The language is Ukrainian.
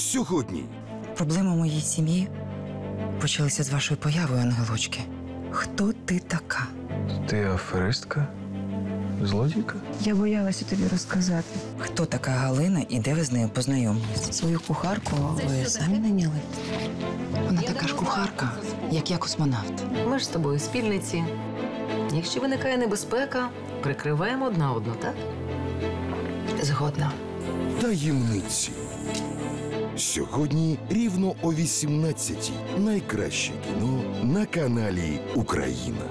Сьогодні Проблеми моїй сім'ї почалися з вашою появою, ангелочки. Хто ти така? Ти аферистка? Злодійка? Я боялася тобі розказати. Хто така Галина і де ви з нею познайомились? Свою кухарку ви самі наняли. Вона така ж кухарка, як я космонавт. Ми ж з тобою спільниці. Якщо виникає небезпека, прикриваємо одна одну, так? Згодна. таємниці. Сьогодні рівно о 18 найкраще кіно на каналі Україна.